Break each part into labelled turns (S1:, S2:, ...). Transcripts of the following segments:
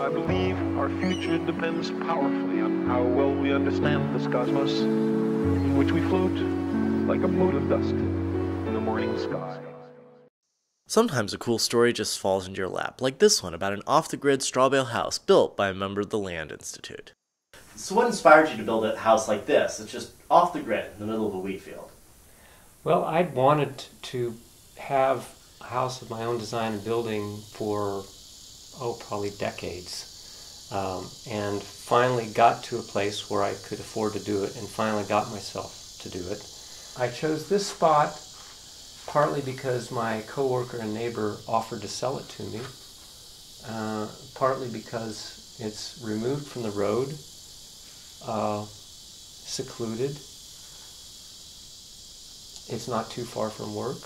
S1: I believe our future depends powerfully on how well we understand this cosmos, in which we float like a mote of dust in the morning sky.
S2: Sometimes a cool story just falls into your lap, like this one about an off the grid straw bale house built by a member of the Land Institute. So, what inspired you to build a house like this? It's just off the grid in the middle of a wheat field.
S3: Well, I'd wanted to have a house of my own design and building for, oh, probably decades. Um, and finally got to a place where I could afford to do it and finally got myself to do it. I chose this spot partly because my coworker and neighbor offered to sell it to me, uh, partly because it's removed from the road, uh, secluded. It's not too far from work.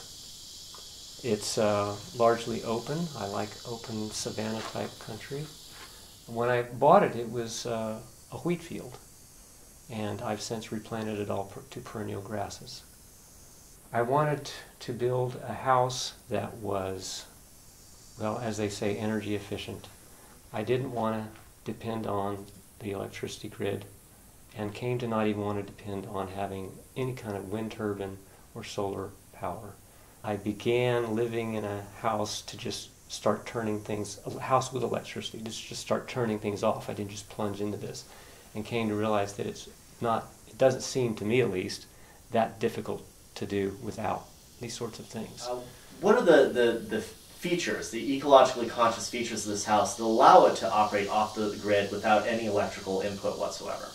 S3: It's uh, largely open. I like open savanna type country. When I bought it, it was uh, a wheat field, and I've since replanted it all per- to perennial grasses. I wanted to build a house that was, well, as they say, energy efficient. I didn't want to depend on the electricity grid and came to not even want to depend on having any kind of wind turbine or solar power. I began living in a house to just start turning things, a house with electricity, just, just start turning things off. I didn't just plunge into this and came to realize that it's not, it doesn't seem to me at least, that difficult to do without these sorts of things.
S2: Uh, what are the, the, the features, the ecologically conscious features of this house that allow it to operate off the grid without any electrical input whatsoever?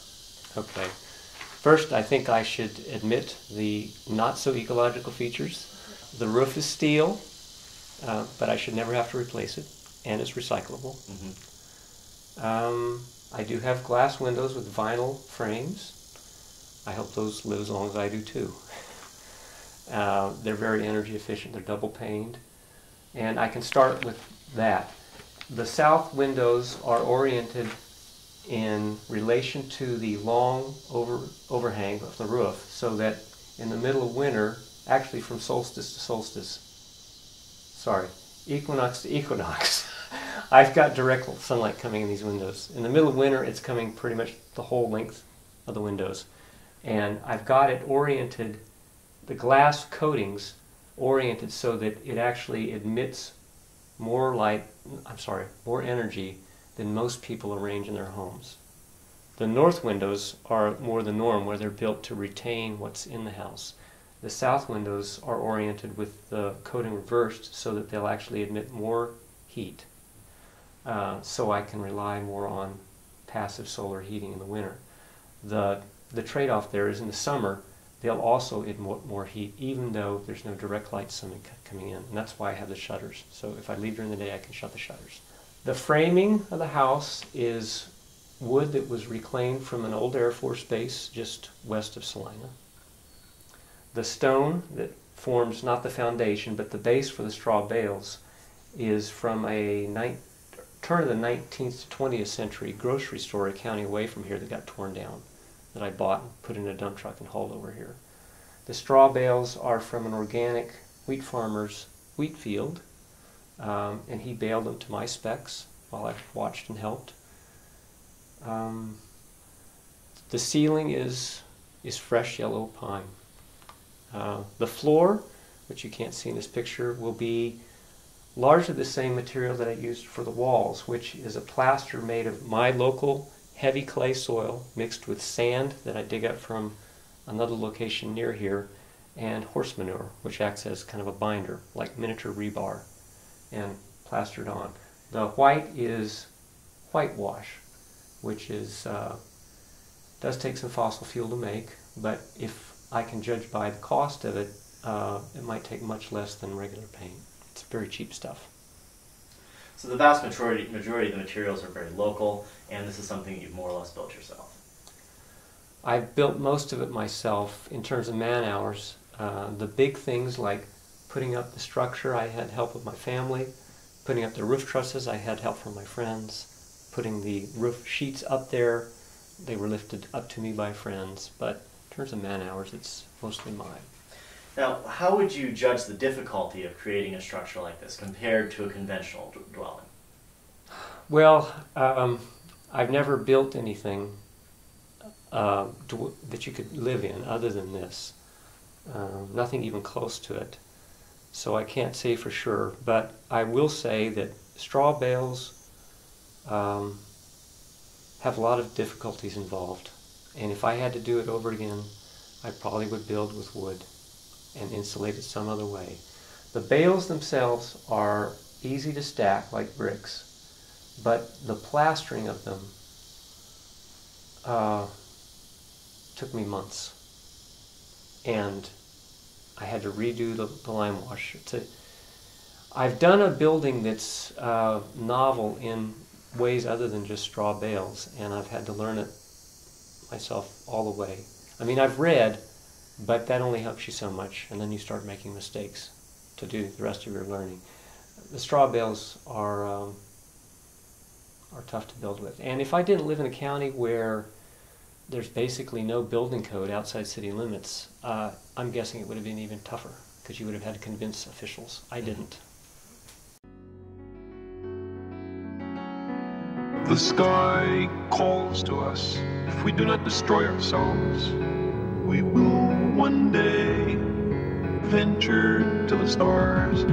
S3: Okay. First, I think I should admit the not so ecological features. The roof is steel, uh, but I should never have to replace it, and it's recyclable.
S2: Mm-hmm.
S3: Um, I do have glass windows with vinyl frames. I hope those live as long as I do too. Uh, they're very energy efficient. They're double paned. And I can start with that. The south windows are oriented in relation to the long over, overhang of the roof so that in the middle of winter, actually from solstice to solstice, sorry, equinox to equinox, I've got direct sunlight coming in these windows. In the middle of winter, it's coming pretty much the whole length of the windows. And I've got it oriented the glass coatings oriented so that it actually emits more light, I'm sorry, more energy than most people arrange in their homes. The north windows are more the norm where they're built to retain what's in the house. The south windows are oriented with the coating reversed so that they'll actually emit more heat. Uh, so I can rely more on passive solar heating in the winter. The, the trade off there is in the summer, they'll also emit more heat even though there's no direct light coming in. And that's why I have the shutters. So if I leave during the day, I can shut the shutters. The framing of the house is wood that was reclaimed from an old Air Force base just west of Salina. The stone that forms not the foundation but the base for the straw bales is from a turn of the 19th to 20th century grocery store a county away from here that got torn down that I bought and put in a dump truck and hauled over here. The straw bales are from an organic wheat farmer's wheat field, um, and he baled them to my specs while I watched and helped. Um, the ceiling is is fresh yellow pine. Uh, the floor, which you can't see in this picture, will be largely the same material that I used for the walls, which is a plaster made of my local heavy clay soil mixed with sand that I dig up from another location near here, and horse manure, which acts as kind of a binder, like miniature rebar, and plastered on. The white is whitewash, which is uh, does take some fossil fuel to make, but if I can judge by the cost of it, uh, it might take much less than regular paint. It's very cheap stuff.
S2: So the vast majority, majority of the materials are very local, and this is something you've more or less built yourself.
S3: I've built most of it myself in terms of man hours. Uh, the big things like putting up the structure, I had help with my family. Putting up the roof trusses, I had help from my friends. Putting the roof sheets up there, they were lifted up to me by friends. But terms of man hours, it's mostly mine.
S2: Now, how would you judge the difficulty of creating a structure like this compared to a conventional dwelling?
S3: Well, um, I've never built anything uh, that you could live in other than this. Uh, nothing even close to it. So I can't say for sure, but I will say that straw bales um, have a lot of difficulties involved. And if I had to do it over again, I probably would build with wood and insulate it some other way. The bales themselves are easy to stack like bricks, but the plastering of them uh, took me months. And I had to redo the, the lime wash. To, I've done a building that's uh, novel in ways other than just straw bales, and I've had to learn it myself all the way. I mean, I've read, but that only helps you so much, and then you start making mistakes to do the rest of your learning. The straw bales are um, are tough to build with, and if I didn't live in a county where there's basically no building code outside city limits, uh, I'm guessing it would have been even tougher because you would have had to convince officials. I didn't.
S1: The sky calls to us. If we do not destroy ourselves, we will one day venture to the stars.